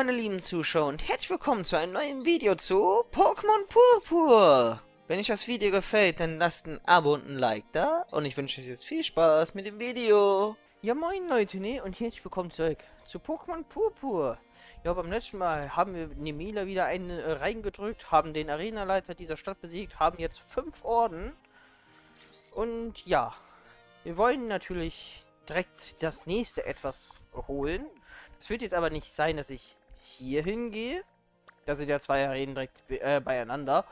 meine lieben Zuschauer und herzlich willkommen zu einem neuen Video zu Pokémon Purpur. Wenn euch das Video gefällt, dann lasst ein Abo und ein Like da und ich wünsche euch jetzt viel Spaß mit dem Video. Ja moin Leute, ne? Und herzlich willkommen zurück zu Pokémon Purpur. Ja, beim letzten Mal haben wir Nemila wieder einen äh, reingedrückt, haben den Arenaleiter dieser Stadt besiegt, haben jetzt fünf Orden. Und ja, wir wollen natürlich direkt das nächste etwas holen. Es wird jetzt aber nicht sein, dass ich hier hingehe. Da sind ja zwei Arenen direkt äh, beieinander.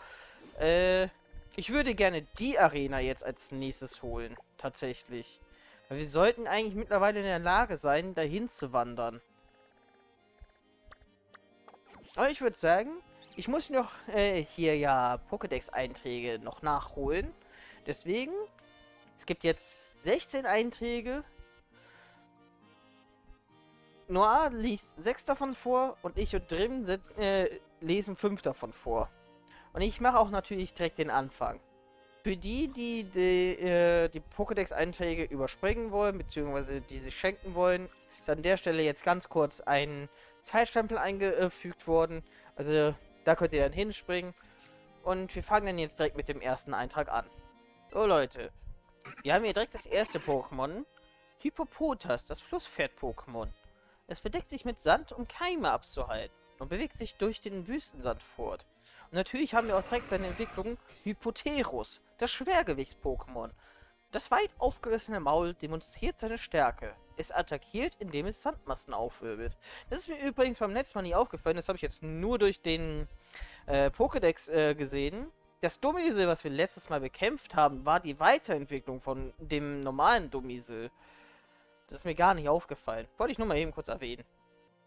Äh, ich würde gerne die Arena jetzt als nächstes holen. Tatsächlich. Weil wir sollten eigentlich mittlerweile in der Lage sein, dahin zu wandern. Aber ich würde sagen, ich muss noch äh, hier ja Pokédex-Einträge noch nachholen. Deswegen, es gibt jetzt 16 Einträge Noir liest sechs davon vor und ich und Drim äh, lesen fünf davon vor. Und ich mache auch natürlich direkt den Anfang. Für die, die die, äh, die Pokédex-Einträge überspringen wollen, beziehungsweise die sich schenken wollen, ist an der Stelle jetzt ganz kurz ein Zeitstempel eingefügt worden. Also da könnt ihr dann hinspringen. Und wir fangen dann jetzt direkt mit dem ersten Eintrag an. So Leute, wir haben hier direkt das erste Pokémon. Hippopotas, das Flusspferd-Pokémon. Es bedeckt sich mit Sand, um Keime abzuhalten und bewegt sich durch den Wüstensand fort. Und natürlich haben wir auch direkt seine Entwicklung Hypoterus, das Schwergewichts-Pokémon. Das weit aufgerissene Maul demonstriert seine Stärke. Es attackiert, indem es Sandmassen aufwirbelt. Das ist mir übrigens beim letzten Mal nie aufgefallen. Das habe ich jetzt nur durch den äh, Pokédex äh, gesehen. Das Dummisel, was wir letztes Mal bekämpft haben, war die Weiterentwicklung von dem normalen Dummisel. Das ist mir gar nicht aufgefallen. Wollte ich nur mal eben kurz erwähnen.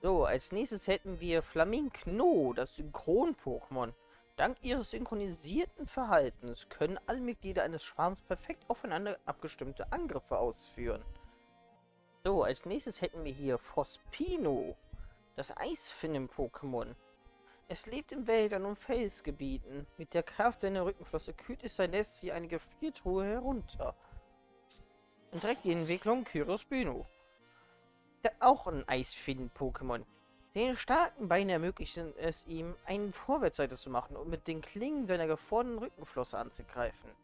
So, als nächstes hätten wir Flamingno, das Synchron-Pokémon. Dank ihres synchronisierten Verhaltens können alle Mitglieder eines Schwarms perfekt aufeinander abgestimmte Angriffe ausführen. So, als nächstes hätten wir hier Frospino, das Eisfinnen-Pokémon. Es lebt in Wäldern und Felsgebieten. Mit der Kraft seiner Rückenflosse kühlt es sein Nest wie eine Gefriertruhe herunter. Und direkt die Entwicklung Kyros Bino. Der auch ein Eisfinnen-Pokémon. Seine starken Beine ermöglichen es ihm, einen Vorwärtsseite zu machen und mit den Klingen seiner gefrorenen Rückenflosse anzugreifen.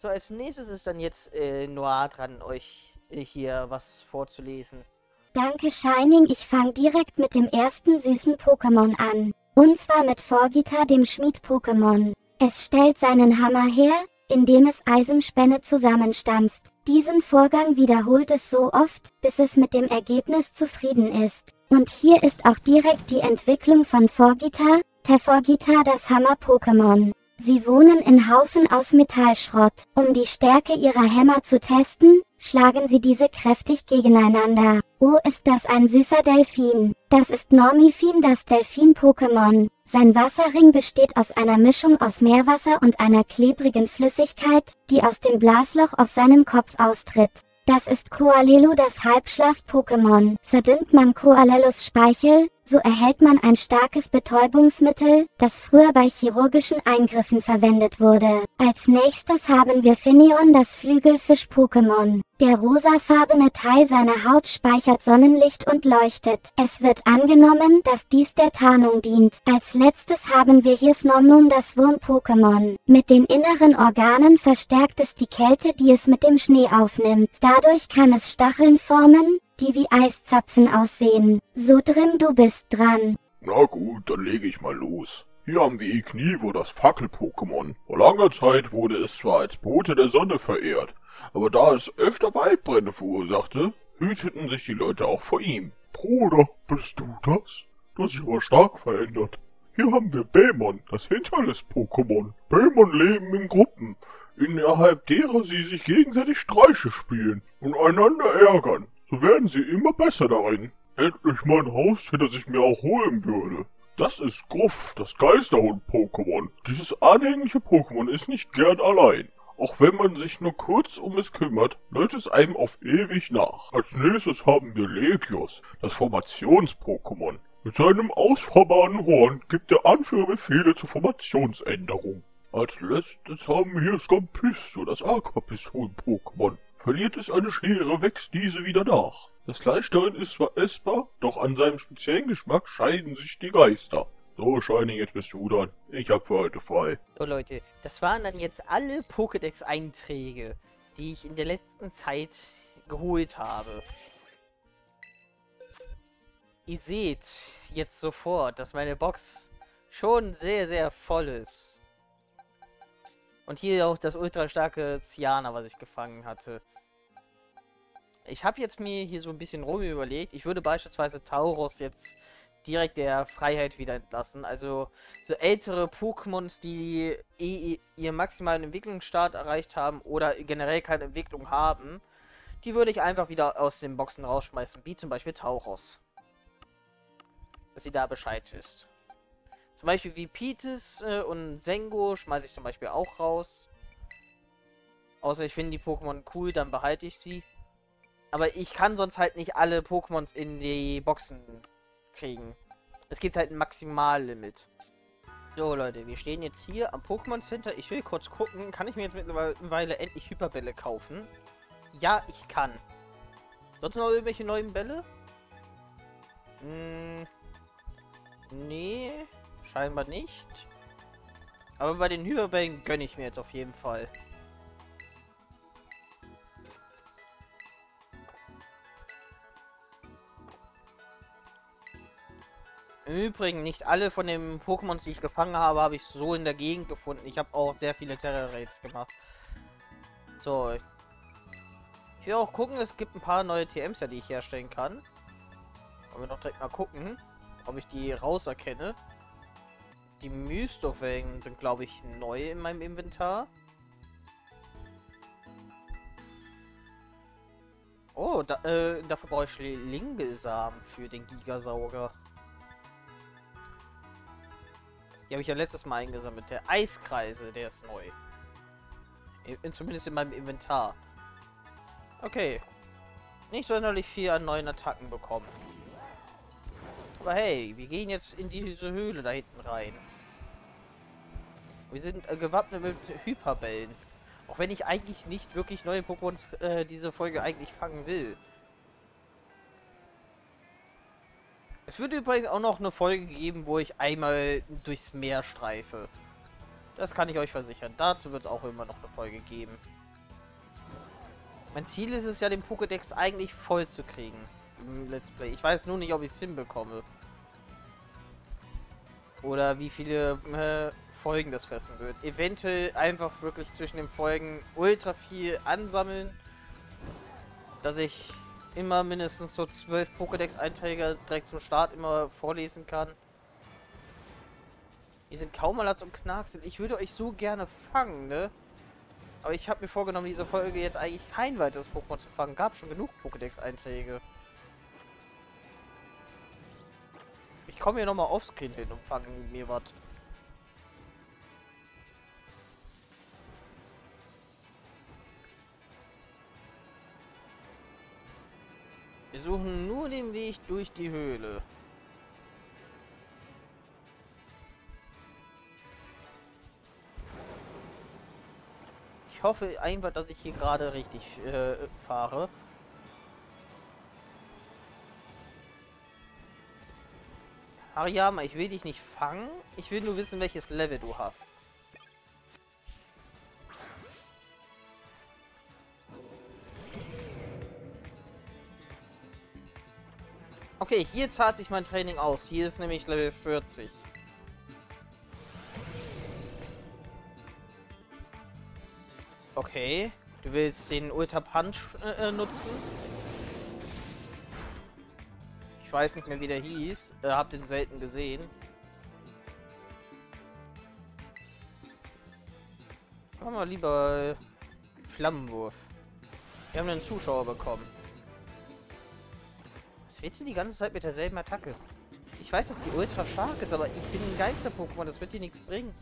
So, als nächstes ist dann jetzt äh, Noir dran, euch äh, hier was vorzulesen. Danke, Shining. Ich fange direkt mit dem ersten süßen Pokémon an. Und zwar mit Forgita, dem Schmied-Pokémon. Es stellt seinen Hammer her, indem es Eisenspänne zusammenstampft. Diesen Vorgang wiederholt es so oft, bis es mit dem Ergebnis zufrieden ist. Und hier ist auch direkt die Entwicklung von Forgita, Teforgita das Hammer-Pokémon. Sie wohnen in Haufen aus Metallschrott. Um die Stärke ihrer Hämmer zu testen, schlagen sie diese kräftig gegeneinander. Oh, ist das ein süßer Delfin. Das ist Normifin, das Delfin-Pokémon. Sein Wasserring besteht aus einer Mischung aus Meerwasser und einer klebrigen Flüssigkeit, die aus dem Blasloch auf seinem Kopf austritt. Das ist Koalelo das Halbschlaf-Pokémon. Verdünnt man Koalelos Speichel, so erhält man ein starkes Betäubungsmittel, das früher bei chirurgischen Eingriffen verwendet wurde. Als nächstes haben wir Finion das Flügelfisch-Pokémon. Der rosafarbene Teil seiner Haut speichert Sonnenlicht und leuchtet. Es wird angenommen, dass dies der Tarnung dient. Als letztes haben wir hier Snomnum das Wurm-Pokémon. Mit den inneren Organen verstärkt es die Kälte, die es mit dem Schnee aufnimmt. Dadurch kann es Stacheln formen, die wie Eiszapfen aussehen. So drin du bist dran. Na gut, dann lege ich mal los. Hier haben wir Ignivo, das Fackel-Pokémon. Vor langer Zeit wurde es zwar als Bote der Sonne verehrt, aber da es öfter Waldbrände verursachte, hüteten sich die Leute auch vor ihm. Bruder, bist du das? Du hast dich aber stark verändert. Hier haben wir Bämon, das Hinterlist-Pokémon. Bämon leben in Gruppen, innerhalb derer sie sich gegenseitig Streiche spielen und einander ärgern. So werden sie immer besser darin. Endlich mal ein Haustier, das ich mir auch holen würde. Das ist Gruff, das Geisterhund-Pokémon. Dieses anhängliche Pokémon ist nicht gern allein. Auch wenn man sich nur kurz um es kümmert, läuft es einem auf ewig nach. Als nächstes haben wir Legios, das Formations-Pokémon. Mit seinem ausfahrbaren Horn gibt der Anführer Befehle zur Formationsänderung. Als letztes haben wir Scampisto, das Aquapistol-Pokémon. Verliert es eine Schere, wächst diese wieder nach. Das Fleisch darin ist zwar essbar, doch an seinem speziellen Geschmack scheiden sich die Geister. So, Shining, jetzt bist du dran. Ich hab für heute frei. So Leute, das waren dann jetzt alle Pokédex-Einträge, die ich in der letzten Zeit geholt habe. Ihr seht jetzt sofort, dass meine Box schon sehr, sehr voll ist. Und hier auch das ultra starke Ciana, was ich gefangen hatte. Ich habe jetzt mir hier so ein bisschen rum überlegt. Ich würde beispielsweise Tauros jetzt direkt der Freiheit wieder entlassen. Also so ältere Pokémons, die eh ihren maximalen Entwicklungsstart erreicht haben oder generell keine Entwicklung haben, die würde ich einfach wieder aus den Boxen rausschmeißen, wie zum Beispiel Tauros. Dass ihr da Bescheid wisst. Zum Beispiel wie Pitis äh, und Sengo schmeiße ich zum Beispiel auch raus. Außer ich finde die Pokémon cool, dann behalte ich sie. Aber ich kann sonst halt nicht alle Pokémons in die Boxen kriegen. Es gibt halt ein Maximallimit. So, Leute, wir stehen jetzt hier am Pokémon Center. Ich will kurz gucken, kann ich mir jetzt mittlerweile endlich Hyperbälle kaufen? Ja, ich kann. Sonst noch irgendwelche neuen Bälle? Hm, nee, scheinbar nicht. Aber bei den Hyperbällen gönne ich mir jetzt auf jeden Fall. Im Übrigen, nicht alle von den Pokémons, die ich gefangen habe, habe ich so in der Gegend gefunden. Ich habe auch sehr viele Terror-Raids gemacht. So. Ich will auch gucken, es gibt ein paar neue TMs, die ich herstellen kann. Wollen wir doch direkt mal gucken, ob ich die rauserkenne. Die Mysto-Wellen sind, glaube ich, neu in meinem Inventar. Oh, da, äh, dafür brauche ich Lingelsamen für den Gigasauger. Die habe ich ja letztes Mal eingesammelt. Der Eiskreise, der ist neu. In, zumindest in meinem Inventar. Okay. Nicht sonderlich viel an neuen Attacken bekommen. Aber hey, wir gehen jetzt in diese Höhle da hinten rein. Wir sind äh, gewappnet mit Hyperbällen. Auch wenn ich eigentlich nicht wirklich neue Pokémon äh, diese Folge eigentlich fangen will. Es wird übrigens auch noch eine Folge geben, wo ich einmal durchs Meer streife. Das kann ich euch versichern. Dazu wird es auch immer noch eine Folge geben. Mein Ziel ist es ja, den Pokédex eigentlich voll zu kriegen. Im Let's Play. Ich weiß nur nicht, ob ich es hinbekomme. Oder wie viele äh, Folgen das fressen wird. Eventuell einfach wirklich zwischen den Folgen ultra viel ansammeln. Dass ich immer mindestens so zwölf Pokédex-Einträge direkt zum Start immer vorlesen kann. Die sind kaum mal zum Knacksen. Ich würde euch so gerne fangen, ne? Aber ich habe mir vorgenommen, diese Folge jetzt eigentlich kein weiteres Pokémon zu fangen. Gab schon genug Pokédex-Einträge. Ich komme hier nochmal aufs Kind hin und fange mir was. Wir suchen nur den Weg durch die Höhle. Ich hoffe einfach, dass ich hier gerade richtig äh, fahre. Hariyama, ich will dich nicht fangen. Ich will nur wissen, welches Level du hast. Okay, hier zahlt sich mein Training aus. Hier ist nämlich Level 40. Okay, du willst den Ultra Punch äh, äh, nutzen. Ich weiß nicht mehr, wie der hieß. Äh, hab den selten gesehen. Machen wir lieber Flammenwurf. Wir haben einen Zuschauer bekommen willst du die ganze Zeit mit derselben Attacke? Ich weiß, dass die ultra stark ist, aber ich bin ein Geister-Pokémon, das wird dir nichts bringen.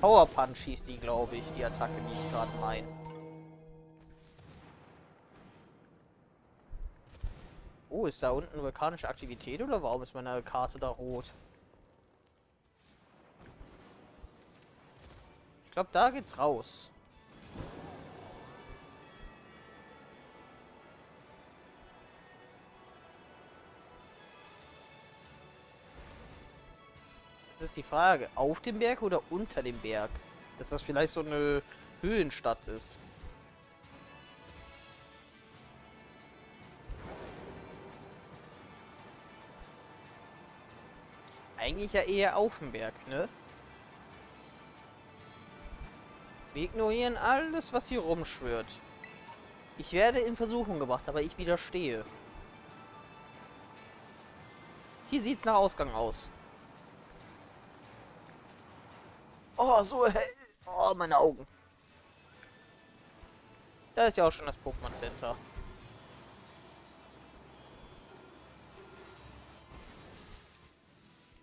Power Punch schießt die, glaube ich, die Attacke, die ich gerade meine. Oh, ist da unten vulkanische Aktivität oder warum ist meine Karte da rot? Ich glaube, da geht's raus. Das ist die Frage. Auf dem Berg oder unter dem Berg? Dass das vielleicht so eine Höhenstadt ist. Eigentlich ja eher auf dem Berg, ne? Wir ignorieren alles, was hier rumschwirrt. Ich werde in Versuchung gebracht, aber ich widerstehe. Hier sieht's nach Ausgang aus. Oh, so hell. Oh, meine Augen. Da ist ja auch schon das Pokémon Center.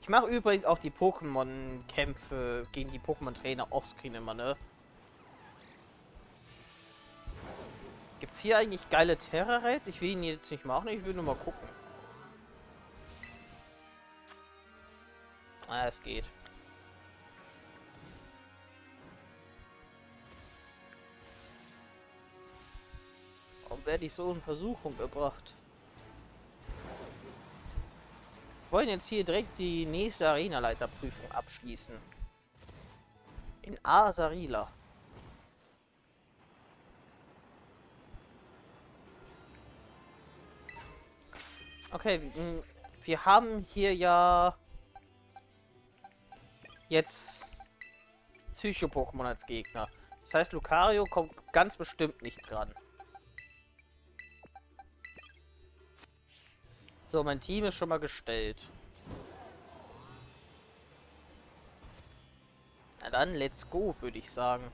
Ich mache übrigens auch die Pokémon-Kämpfe gegen die Pokémon-Trainer offscreen immer, ne? Gibt's hier eigentlich geile Terra-Raids? Ich will ihn jetzt nicht machen, ich will nur mal gucken. Ah, es geht. Warum werde ich so in Versuchung gebracht? Wir wollen jetzt hier direkt die nächste Arena-Leiterprüfung abschließen. In Asarila. Okay, wir haben hier ja jetzt Psycho-Pokémon als Gegner. Das heißt, Lucario kommt ganz bestimmt nicht dran. So, mein Team ist schon mal gestellt. Na dann, let's go, würde ich sagen.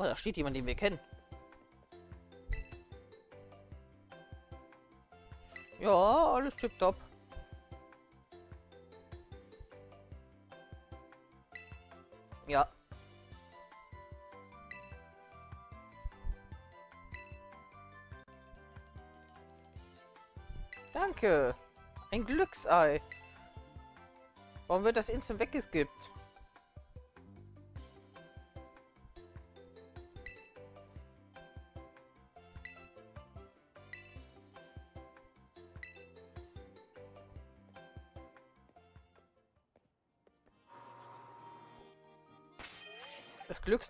Oh, da steht jemand, den wir kennen. Ja, alles tipptopp. Ja. Danke. Ein Glücksei. Warum wird das instant weggeskippt?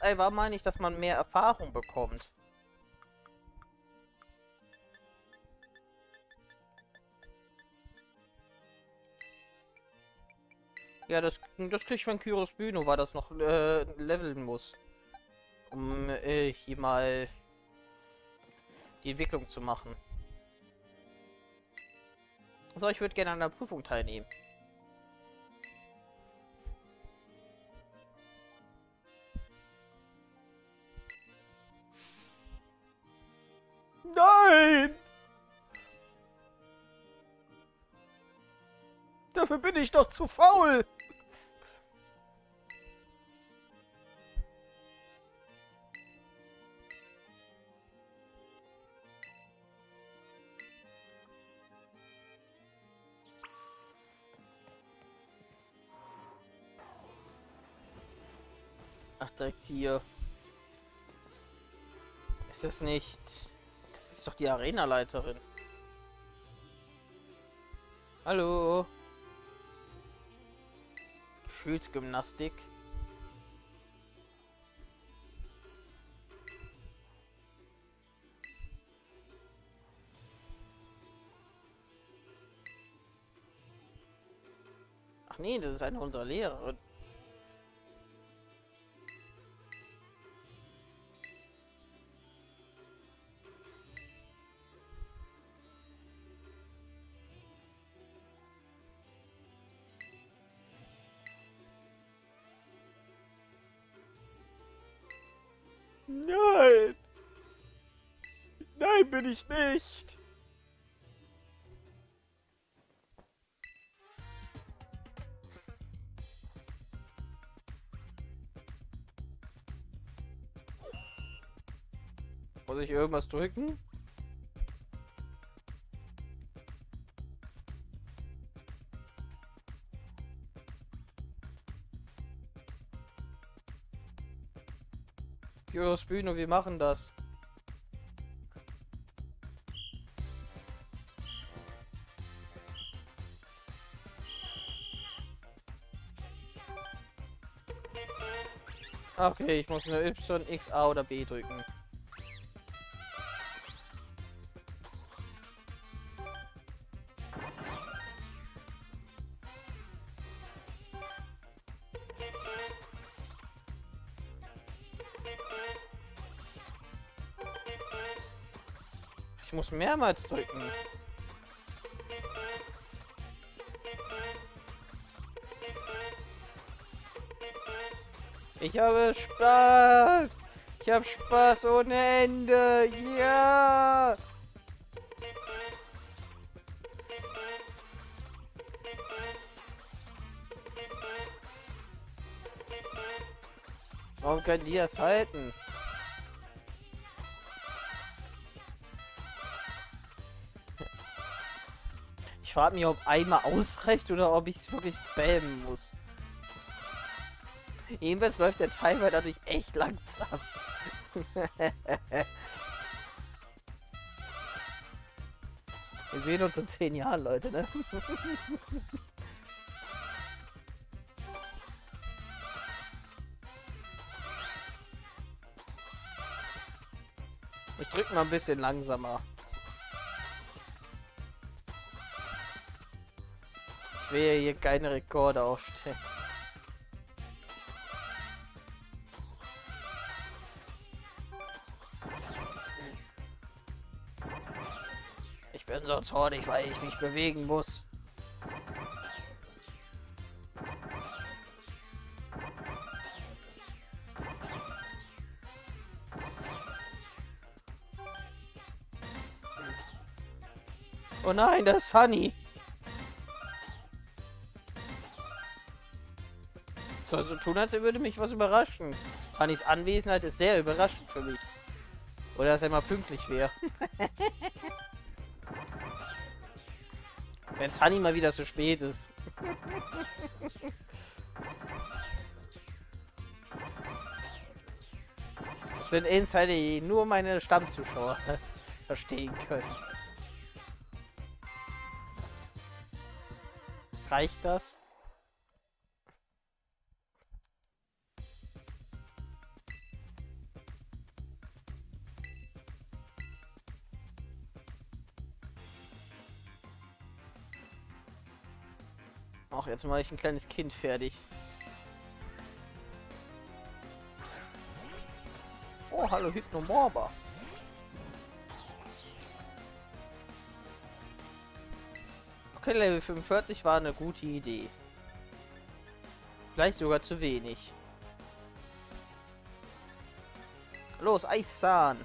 Glücksei war, meine ich, dass man mehr Erfahrung bekommt. Ja, das, das kriege ich von Kyros Bühne, weil das noch äh, leveln muss. Um äh, hier mal die Entwicklung zu machen. So, ich würde gerne an der Prüfung teilnehmen. Dafür bin ich doch zu faul! Ach, direkt hier. Ist das nicht... Das ist doch die Arenaleiterin. Hallo. Gefühlsgymnastik. Ach nee, das ist eine unserer Lehrerin. Nein! Nein, bin ich nicht! Muss ich irgendwas drücken? Gyros Bühne, wir machen das. Okay, ich muss nur Y, X, A oder B drücken. Ich muss mehrmals drücken. Ich habe Spaß. Ich habe Spaß ohne Ende. Ja. Warum können die das halten? Frage mich, ob einmal ausreicht oder ob ich es wirklich spammen muss. Jedenfalls läuft der Timer dadurch echt langsam. Wir sehen uns in zehn Jahren, Leute, ne? Ich drück mal ein bisschen langsamer. Will hier keine Rekorde aufstellen. Ich bin so zornig, weil ich mich bewegen muss. Oh nein, das ist Sunny. Soll so tun, als würde mich was überraschen. Sunnys Anwesenheit ist sehr überraschend für mich. Oder dass er mal pünktlich wäre. Wenn Sunny mal wieder zu spät ist. Das sind Insider, die nur meine Stammzuschauer verstehen können. Reicht das? Jetzt mache ich ein kleines Kind fertig. Oh, hallo Hypnomorba. Okay, Level 45 war eine gute Idee. Vielleicht sogar zu wenig. Los, Eiszahn!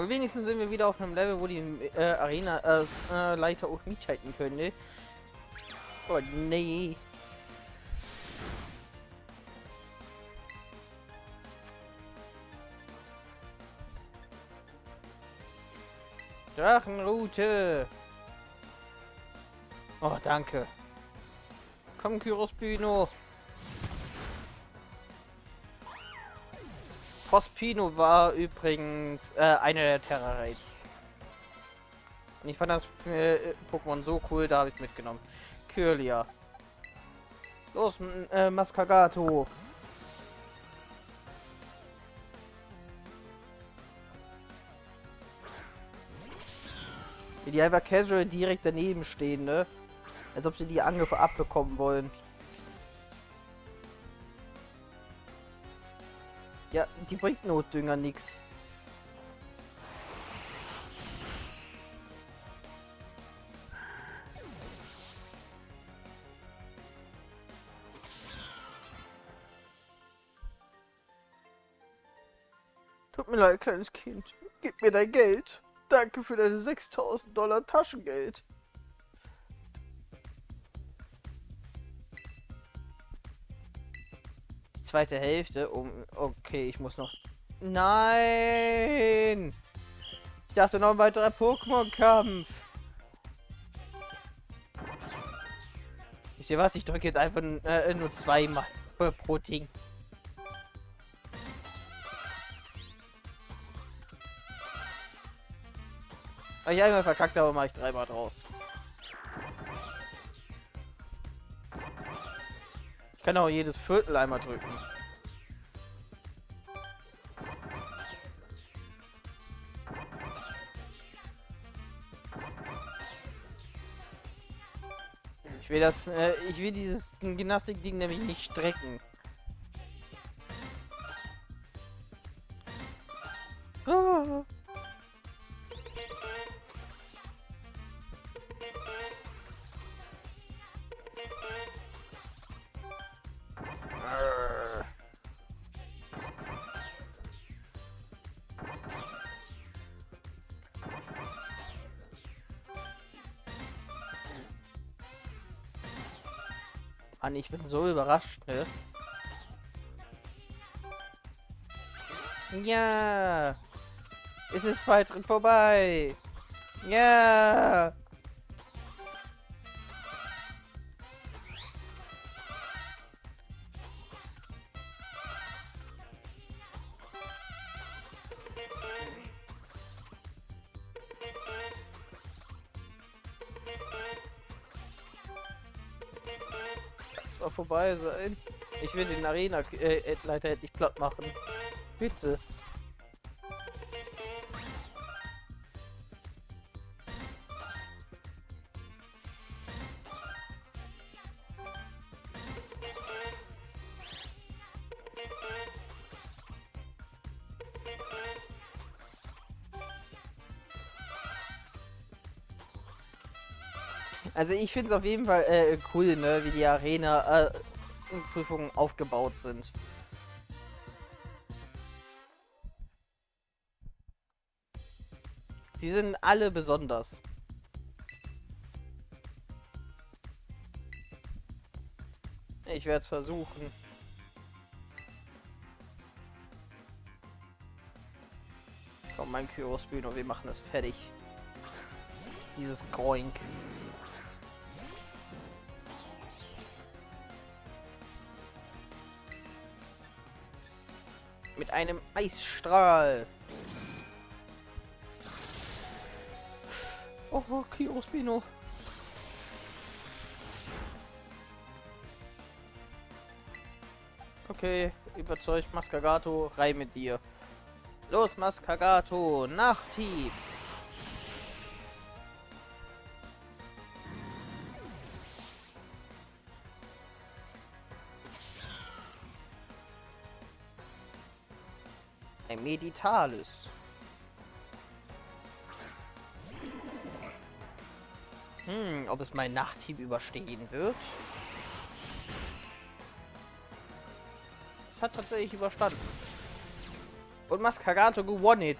Aber wenigstens sind wir wieder auf einem Level, wo die äh, Arena als äh, Leiter auch mithalten könnte. Oh nee. Drachenroute. Oh, danke. Komm, Kyros Prospino war übrigens äh, einer der Terra Raids. Und ich fand das äh, Pokémon so cool, da habe ich mitgenommen. Kirlia. Los, äh, Mascagato. Die einfach casual direkt daneben stehen, ne? Als ob sie die Angriffe abbekommen wollen. Ja, die bringt Notdünger nix. Tut mir leid, kleines Kind. Gib mir dein Geld. Danke für deine 6000 Dollar Taschengeld. zweite Hälfte. Um, okay, ich muss noch... Nein! Ich dachte noch ein weiterer Pokémon-Kampf. Ich sehe was, ich drücke jetzt einfach äh, nur zweimal pro Ding. Weil ich einmal verkackt habe, mache ich dreimal draus. Kann auch jedes Viertel einmal drücken. Ich will das, äh, ich will dieses Gymnastik-Ding nämlich nicht strecken. Mann, ich bin so überrascht, ne? Ja! Es ist Beitritt vorbei! Ja! Vorbei sein. Ich will den Arena-Leiter äh, endlich platt machen. Bitte. Also ich finde es auf jeden Fall äh, cool, ne, wie die Arena-Prüfungen äh, aufgebaut sind. Sie sind alle besonders. Ich werde es versuchen. Komm, mein Kyros-Bühne, wir machen das fertig. Dieses Groink. Mit einem Eisstrahl. Oh, oh Kiospino. Okay, überzeugt Mascagato, rein mit dir. Los, Mascagato, Nachtief. Meditalis. Hm, ob es mein Nachthieb überstehen wird? Es hat tatsächlich überstanden. Und Mascarato gewonnen.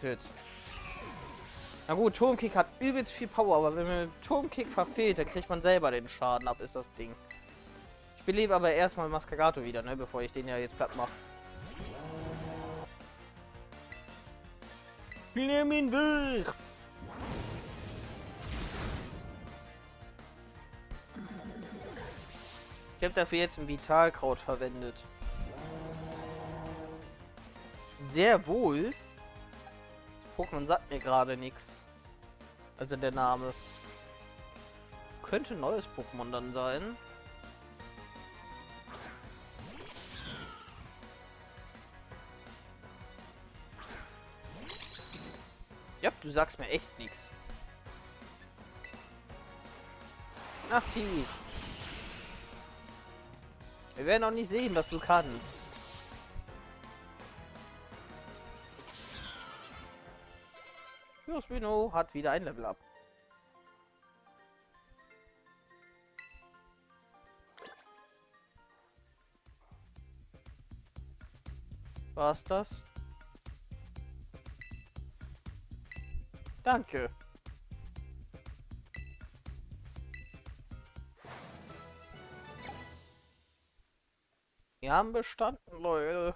Na gut, Turmkick hat übelst viel Power, aber wenn man Turmkick verfehlt, dann kriegt man selber den Schaden ab, ist das Ding. Ich belebe aber erstmal Mascarato wieder, ne, bevor ich den ja jetzt platt mache. Nimm ihn weg! Ich habe dafür jetzt ein Vitalkraut verwendet. Sehr wohl. Das Pokémon sagt mir gerade nichts. Also der Name. Könnte neues Pokémon dann sein. Du sagst mir echt nichts. Ach, die. Wir werden auch nicht sehen, was du kannst. Spino hat wieder ein Level up. War's das? Danke. Wir haben bestanden, Leute.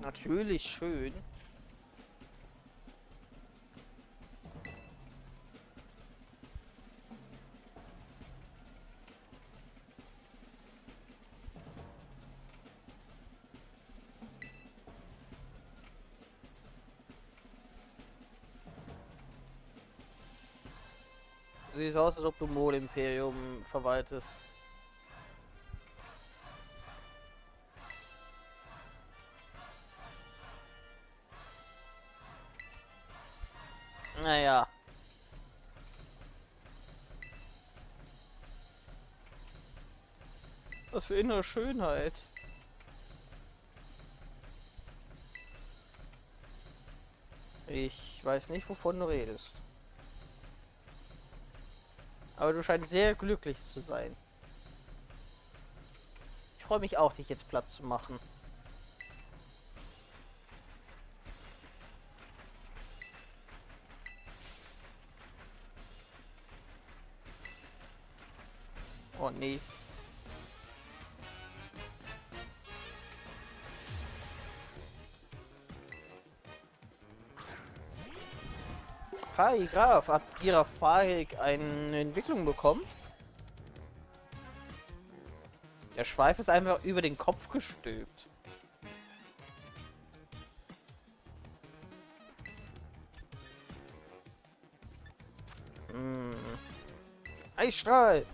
Natürlich schön. Siehst aus, als ob du Mond-Imperium verwaltest. Für innere Schönheit. Ich weiß nicht, wovon du redest. Aber du scheinst sehr glücklich zu sein. Ich freue mich auch, dich jetzt Platz zu machen. Oh nee. Hi Graf, hat Giraffarik eine Entwicklung bekommen? Der Schweif ist einfach über den Kopf gestülpt. Hm. Eisstrahl!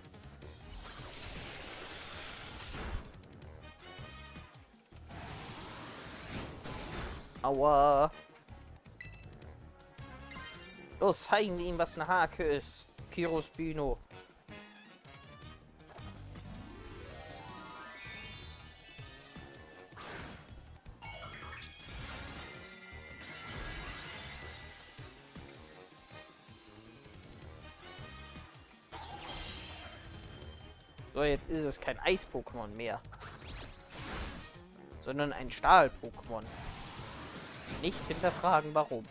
Aua! Los, zeigen wir ihm, was eine Hake ist. Kiros Bino. So, jetzt ist es kein Eis-Pokémon mehr. Sondern ein Stahl-Pokémon. Nicht hinterfragen, warum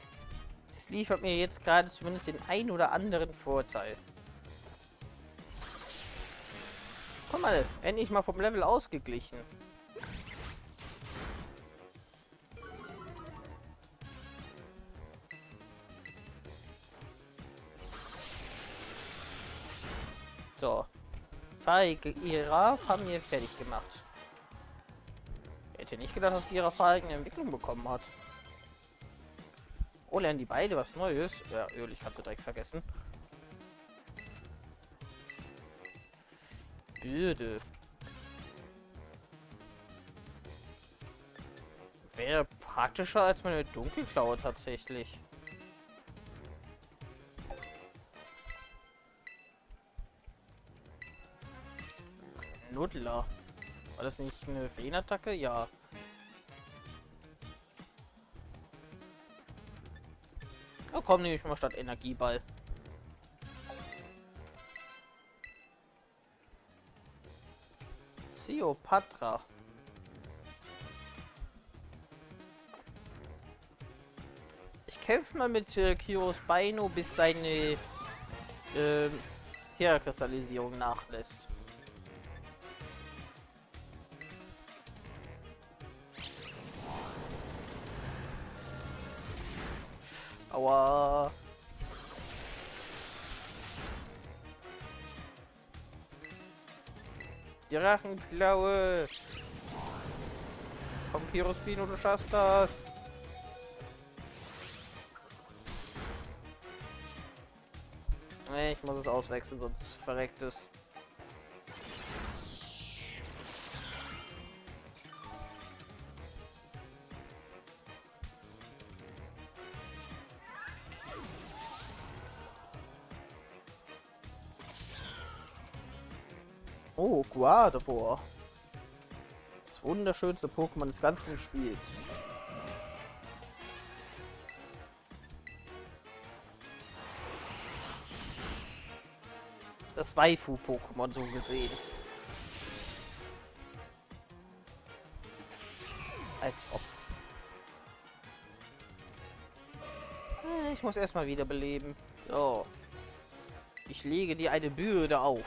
liefert mir jetzt gerade zumindest den ein oder anderen Vorteil. Komm mal, endlich mal vom Level ausgeglichen. So. Feige Giraf haben wir fertig gemacht. Hätte nicht gedacht, dass Giraf eine Entwicklung bekommen hat. Oh, lernen die beide was Neues? Ja, Öl, kannst du direkt vergessen. Bürde. Wäre praktischer als meine Dunkelklaue tatsächlich. Nuddler. War das nicht eine Feenattacke? Ja. Komm, nehme ich mal statt Energieball. Theopatra. Ich kämpfe mal mit äh, Kiros Beino, bis seine äh, Terra-Kristallisierung nachlässt. Aua. Die Rachenklaue. Komm, Kirospino, du schaffst das. Ich muss es auswechseln, sonst verreckt es. Guardabor. Das wunderschönste Pokémon des ganzen Spiels. Das Waifu-Pokémon so gesehen. Als ob. Äh, Ich muss erstmal wiederbeleben. So. Ich lege dir eine Bürde auf.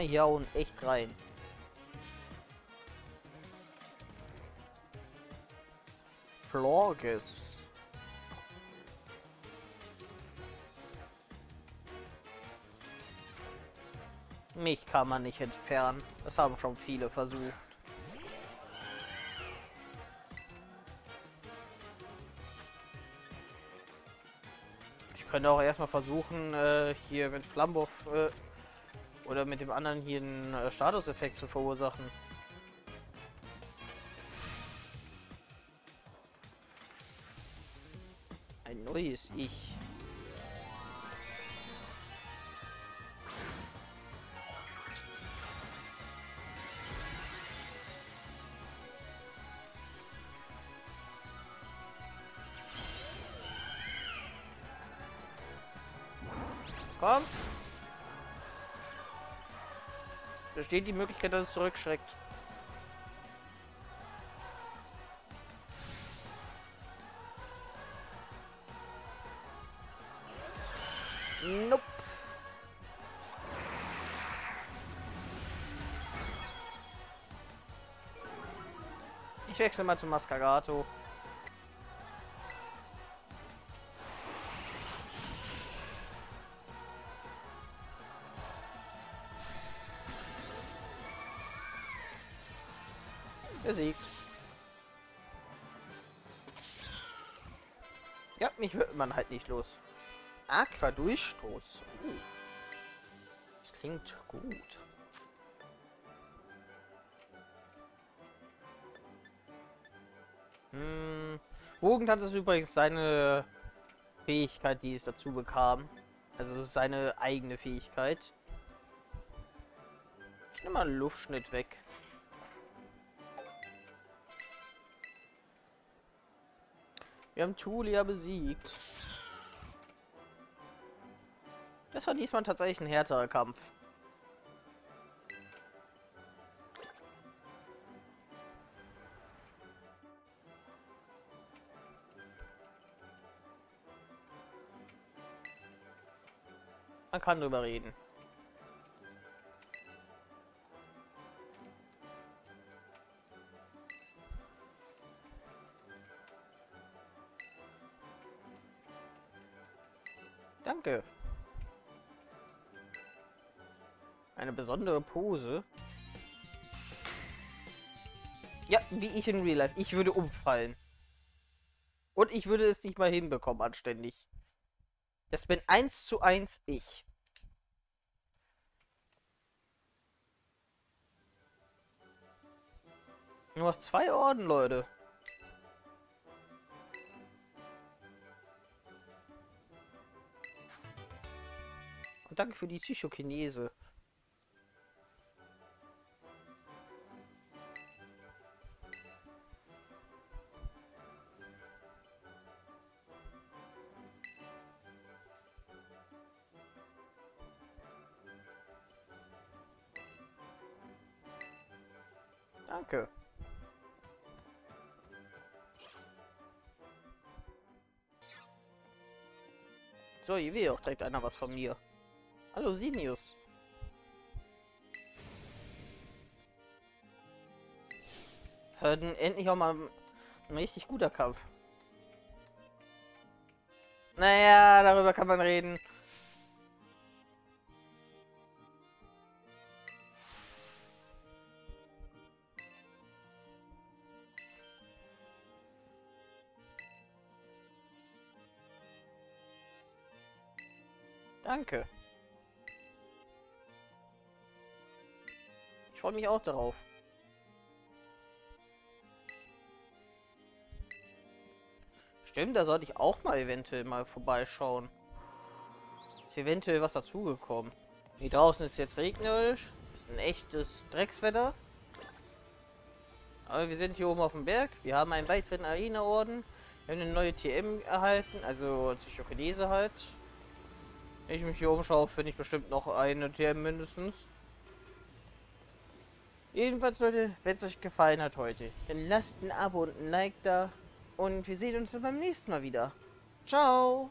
Gegner jauen echt rein. Florges. Mich kann man nicht entfernen. Das haben schon viele versucht. Ich könnte auch erstmal versuchen, äh, hier mit Flamboff äh, oder mit dem anderen hier einen äh, Statuseffekt zu verursachen. Ein neues Ich. Besteht die Möglichkeit, dass es zurückschreckt. Nope. Ich wechsle mal zum Mascarato. Ja, mich wird man halt nicht los. Aqua-Durchstoß. Uh. Das klingt gut. Hm. Bogentanz ist übrigens seine Fähigkeit, die es dazu bekam. Also seine eigene Fähigkeit. Ich nehme mal einen Luftschnitt weg. Wir haben Tulia besiegt. Das war diesmal tatsächlich ein härterer Kampf. Man kann drüber reden. Danke. Eine besondere Pose. Ja, wie ich in Real Life. Ich würde umfallen. Und ich würde es nicht mal hinbekommen, anständig. Das bin eins zu eins ich. Nur noch zwei Orden, Leute. Danke für die Psychokinese. Danke. So, hier will auch direkt einer was von mir. Hallo, Sinius. Das war dann endlich auch mal ein richtig guter Kampf. Naja, darüber kann man reden. Danke. Ich freue mich auch darauf. Stimmt, da sollte ich auch mal eventuell mal vorbeischauen. Ist eventuell was dazugekommen. Hier draußen ist jetzt regnerisch. Ist ein echtes Dreckswetter. Aber wir sind hier oben auf dem Berg. Wir haben einen weiteren Arena-Orden. Wir haben eine neue TM erhalten, also Psychokinese halt. Wenn ich mich hier umschaue, finde ich bestimmt noch eine TM mindestens. Jedenfalls, Leute, wenn es euch gefallen hat heute, dann lasst ein Abo und ein Like da. Und wir sehen uns dann beim nächsten Mal wieder. Ciao!